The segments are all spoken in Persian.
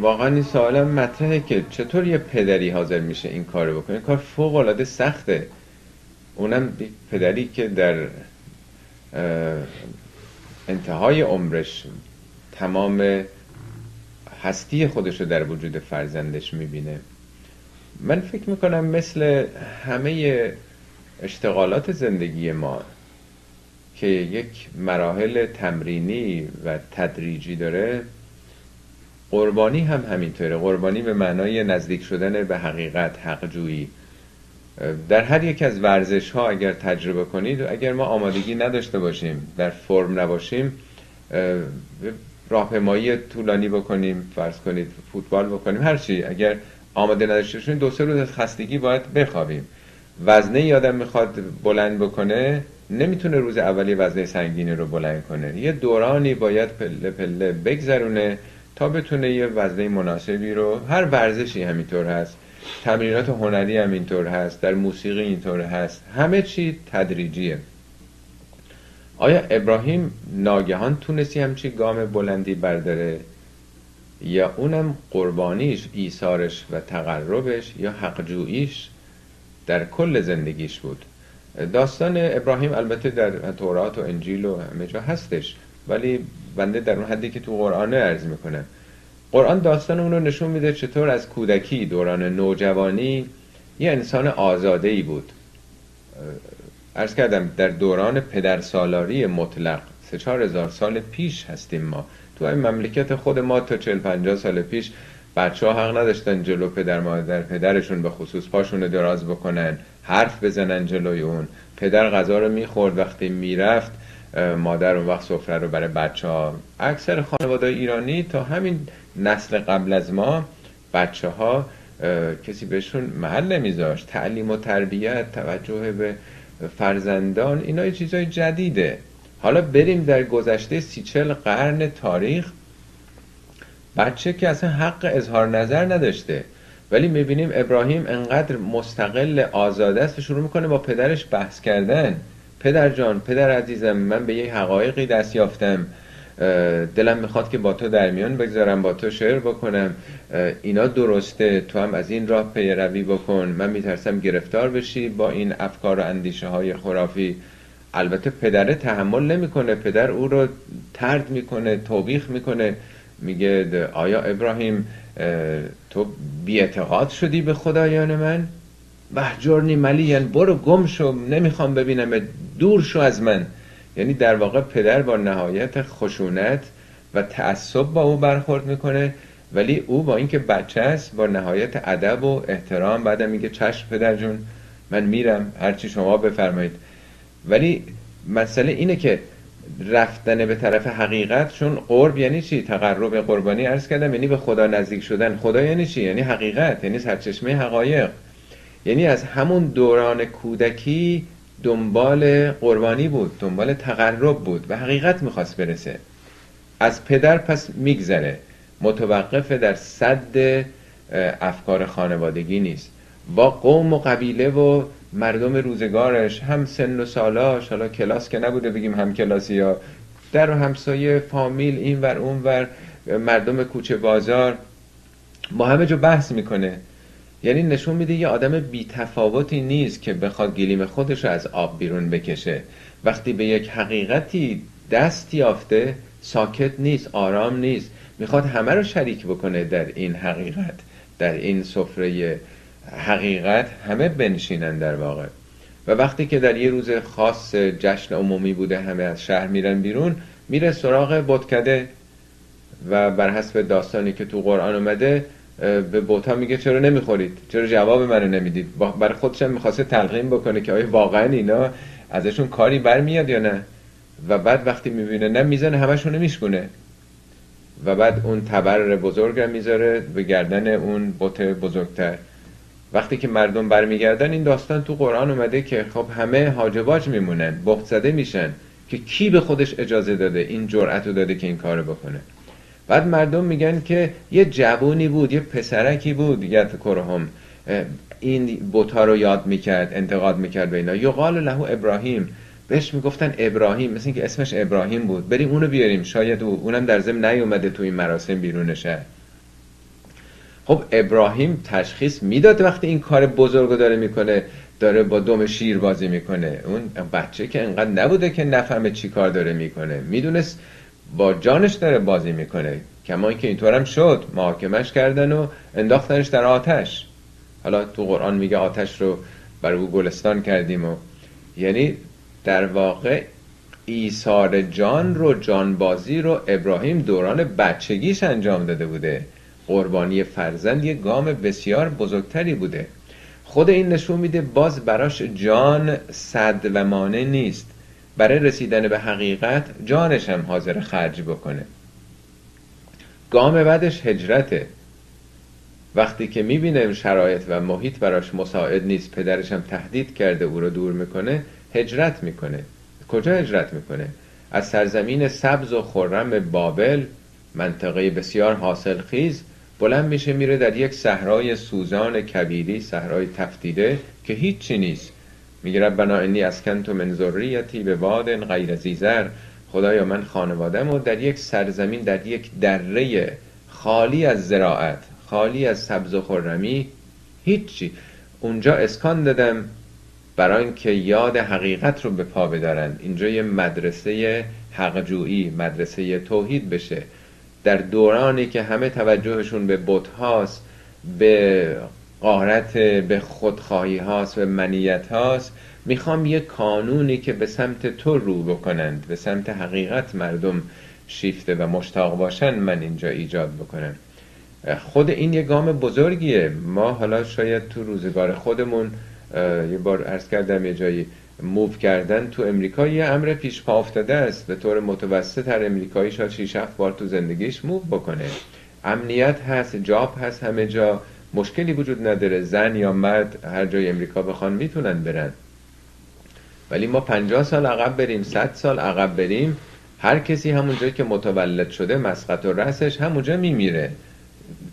واقعا این سوالم مطرحه که چطور یه پدری حاضر میشه این کارو بکنه؟ کار فوق العاده سخته. اونم پدری که در انتهای عمرش تمام هستی خودش رو در وجود فرزندش می‌بینه. من فکر می‌کنم مثل همه اشتغالات زندگی ما که یک مراحل تمرینی و تدریجی داره قربانی هم همینطوره. قربانی به معنای نزدیک شدن به حقیقت حقجویی. در هر یک از ورزش ها اگر تجربه کنید اگر ما آمادگی نداشته باشیم در فرم نباشیم راهپیمایی طولانی بکنیم فرض کنید فوتبال بکنیم هر چی. اگر آماده نداشته دو سه روز از خستگی باید بخوابیم. وزنه یادم می‌خواد بلند بکنه نمی‌تونه روز اولی وزنه سنگینی رو بلند کنه. یه دورانی باید پله پله بگذرونه تا بتونه یه وزنه مناسبی رو هر ورزشی همینطور هست تمرینات هنری هم اینطور هست در موسیقی اینطور هست همه چی تدریجیه. آیا ابراهیم ناگهان تونستی همچی گام بلندی برداره؟ یا اونم قربانیش ایثارش و تقربش یا حقجوییش در کل زندگیش بود؟ داستان ابراهیم البته در تورات و انجیل و همه جا هستش ولی بنده در اون حدی که تو قرآن عرض می‌کنم. قرآن داستان اون رو نشون میده چطور از کودکی دوران نوجوانی یه انسان آزاده ای بود. ارز کردم در دوران پدرسالاری مطلق سه چهار هزار سال پیش هستیم ما. تو این مملکت خود ما تا چل پنجاه سال پیش بچه ها حق نداشتن جلو پدر مادر پدرشون به خصوص پاشون رو دراز بکنن حرف بزنن جلوی اون. پدر غذا رو می‌خورد وقتی می‌رفت مادر اون وقت سفره رو برای بچه ها اکثر خانواده ایرانی تا همین نسل قبل از ما بچه ها کسی بهشون محل نمیذاشت. تعلیم و تربیت توجه به فرزندان اینا یه چیزای جدیده. حالا بریم در گذشته سی چل قرن تاریخ. بچه که اصلا حق اظهار نظر نداشته ولی می‌بینیم ابراهیم انقدر مستقل آزاده است و شروع می‌کنه با پدرش بحث کردن. پدر جان پدر عزیزم من به یه حقایقی دست یافتم. دلم می‌خواد که با تو در میان بگذارم با تو شعر بکنم. اینا درسته تو هم از این راه پیروی بکن. من میترسم گرفتار بشی با این افکار و اندیشه های خرافی. البته پدره تحمل نمی‌کنه. پدر او رو ترد می‌کنه توبیخ می‌کنه. میگه آیا ابراهیم اه، تو بیاعتقاد شدی به خدایان من؟ بهجرنی ملیان برو گم شو نمی‌خوام ببینم دور شو از من. یعنی در واقع پدر با نهایت خشونت و تعصب با او برخورد می‌کنه ولی او با اینکه بچه است با نهایت ادب و احترام بعدم میگه چشم پدر جون من میرم. هرچی شما بفرمایید. ولی مسئله اینه که رفتن به طرف حقیقت چون قرب یعنی چی؟ تقرب قربانی عرض کردم یعنی به خدا نزدیک شدن. خدا یعنی چی؟ یعنی حقیقت یعنی سرچشمه حقایق. یعنی از همون دوران کودکی دنبال قربانی بود دنبال تقرب بود و حقیقت می‌خواست برسه. از پدر پس میگذره. متوقف در صد افکار خانوادگی نیست. با قوم و قبیله و مردم روزگارش هم سن و سالاش حالا کلاس که نبوده بگیم هم کلاسی یا در همسایه فامیل این ور اون ور مردم کوچه بازار با همه جا بحث می‌کنه. یعنی نشون میده یه آدم بیتفاوتی نیست که بخواد گلیم خودش رو از آب بیرون بکشه. وقتی به یک حقیقتی دست یافته ساکت نیست آرام نیست. می‌خواد همه رو شریک بکنه در این حقیقت در این سفره حقیقت همه بنشینن در واقع. و وقتی که در یه روز خاص جشن عمومی بوده همه از شهر میرن بیرون میره سراغ بتکده و بر حسب داستانی که تو قرآن اومده به بوتا میگه چرا نمی‌خورید؟ چرا جواب منو نمی‌دید؟ برای خودش هم می‌خواسته تلقین بکنه که آیا واقعا اینا ازشون کاری برمیاد یا نه؟ و بعد وقتی می‌بینه نه می‌زنه همشون رو میشکونه. و بعد اون تبر بزرگ هم می‌ذاره به گردن اون بت بزرگتر. وقتی که مردم برمیگردن این داستان تو قرآن اومده که خب همه هاجباج میمونن بخت زده میشن که کی به خودش اجازه داده این جرأت رو داده که این کارو بکنه؟ بعد مردم میگن که یه جوونی بود یه پسرکی بود یت کرهم این بوتا رو یاد می‌کرد انتقاد می‌کرد به اینا. یقال له ابراهیم. بهش می‌گفتن ابراهیم مثل اینکه اسمش ابراهیم بود. بریم اونو بیاریم. شاید او اونم در ضمن نیومده تو این مراسم بیرون شهر. خب ابراهیم تشخیص می‌داد وقتی این کار بزرگو داره می‌کنه داره با دم شیر بازی می‌کنه. اون بچه که انقدر نبوده که نفهمه چی کار داره می‌کنه. می‌دونست با جانش داره بازی می‌کنه. کما اینکه اینطور هم شد. محاکمش کردن و انداختنش در آتش. حالا تو قرآن میگه آتش رو بر او گلستان کردیم و یعنی در واقع ایثار جان رو جانبازی رو ابراهیم دوران بچگیش انجام داده بوده. قربانی فرزند یه گام بسیار بزرگتری بوده. خود این نشون میده باز براش جان صد و مانع نیست. برای رسیدن به حقیقت جانش هم حاضر خرج بکنه. گام بعدش هجرته. وقتی که می‌بینه شرایط و محیط براش مساعد نیست پدرش هم تهدید کرده او رو دور می‌کنه هجرت می‌کنه. کجا هجرت می‌کنه؟ از سرزمین سبز و خرم بابل منطقه بسیار حاصل خیز بلند میشه میره در یک صحرای سوزان کبیری صحرای تفتیده که هیچی نیست. میگه ربنا انی اسکنت من ذریتی به واد غیر زیزر خدایا من خانوادم و در یک سرزمین در یک دره خالی از زراعت خالی از سبز و خرمی هیچی. اونجا اسکان دادم برای اینکه یاد حقیقت رو به پا بدارن. اینجا یه مدرسه حقجویی مدرسه توحید بشه. در دورانی که همه توجهشون به بت به قارت به خودخواهی هاست به منیت هاست. می‌خوام یه کانونی که به سمت تو رو بکنند به سمت حقیقت مردم شیفته و مشتاق باشن من اینجا ایجاد بکنم. خود این یه گام بزرگیه. ما حالا شاید تو روزگار خودمون یه بار عرض کردم یه جایی موو کردن تو امریکا یه امر پیش پا افتاده است. به طور متوسط هر امریکایی شاید 6 7 بار تو زندگیش موو بکنه. امنیت هست جاب هست همه جا. مشکلی وجود نداره. زن یا مرد هر جای امریکا بخوان می‌تونن برن. ولی ما 50 سال عقب بریم 100 سال عقب بریم. هر کسی همون جایی که متولد شده مسقط و رسش همونجا میمیره.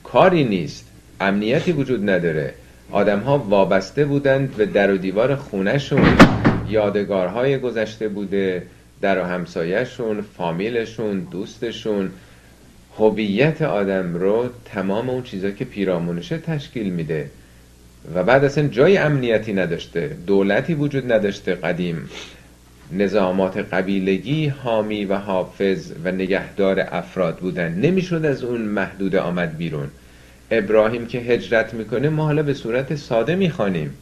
کاری نیست. امنیتی وجود نداره. آدم ها وابسته بودند به در و دیوار خونهشون. یادگارهای گذشته بوده. در و همسایهشون فامیلشون دوستشون. هویت آدم رو تمام اون چیزا که پیرامونشه تشکیل میده. و بعد اصلا جای امنیتی نداشته دولتی وجود نداشته قدیم. نظامات قبیلگی حامی و حافظ و نگهدار افراد بودن. نمی‌شد از اون محدود آمد بیرون. ابراهیم که هجرت می‌کنه ما حالا به صورت ساده می‌خوانیم.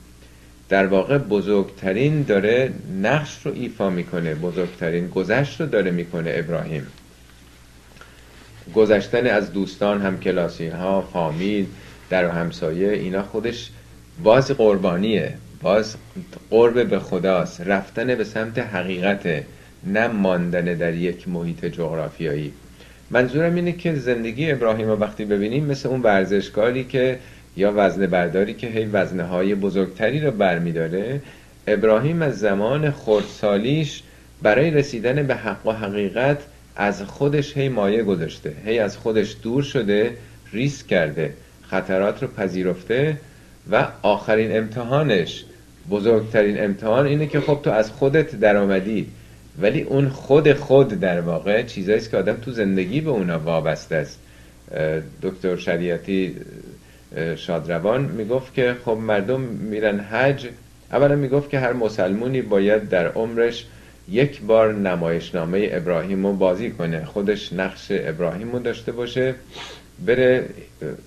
در واقع بزرگترین داره نقش رو ایفا می‌کنه. بزرگترین گذشت رو داره می‌کنه ابراهیم. گذشتن از دوستان هم کلاسی ها فامیل در همسایه اینا خودش باز قربانیه باز قرب به خداست. رفتن به سمت حقیقت نه ماندن در یک محیط جغرافیایی. منظورم اینه که زندگی ابراهیم رو وقتی ببینیم مثل اون ورزشکاری که یا وزن برداری که هی وزنه های بزرگتری رو برمیداره ابراهیم از زمان خردسالیش برای رسیدن به حق و حقیقت از خودش هی مایه گذاشته هی از خودش دور شده ریسک کرده خطرات رو پذیرفته و آخرین امتحانش بزرگترین امتحان اینه که خب تو از خودت درآمدی. ولی اون خود خود در واقع چیزایی که آدم تو زندگی به اونا وابسته است. دکتر شریعتی شادروان می‌گفت که خب مردم میرن حج. اولا می‌گفت که هر مسلمونی باید در عمرش یک بار نمایشنامه ابراهیم رو بازی کنه. خودش نقش ابراهیم رو داشته باشه بره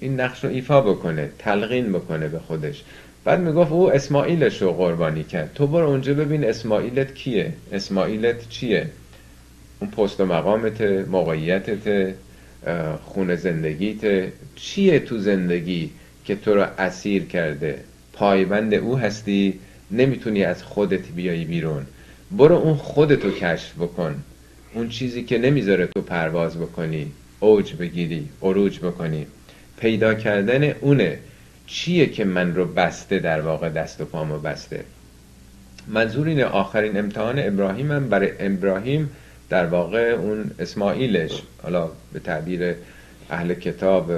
این نقش رو ایفا بکنه تلقین بکنه به خودش. بعد می‌گفت او اسماعیلش رو قربانی کرد. تو برو اونجا ببین اسماعیلت کیه اسماعیلت چیه؟ اون پست و مقامت موقعیتت خون زندگیت چیه تو زندگی که تو رو اسیر کرده؟ پایبند او هستی نمی‌تونی از خودت بیایی بیرون. برو اون خودتو کشف بکن. اون چیزی که نمی‌ذاره تو پرواز بکنی. اوج بگیری عروج بکنی. پیدا کردن اونه. چیه که من رو بسته در واقع دست و پامو بسته؟ منظور اینه آخرین امتحان ابراهیم هم برای ابراهیم در واقع اون اسماعیلش. حالا به تعبیر اهل کتاب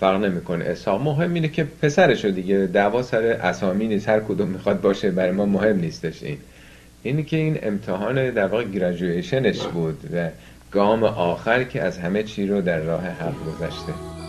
فرق نمی‌کنه. اسحاق مهم اینه که پسرشو دیگه دعوا سر اسامی نیست. هر کدوم می‌خواد باشه برای ما مهم نیستش این. اینی که این امتحان در واقع گریجویشنش بود و گام آخر که از همه چی رو در راه حق گذشته.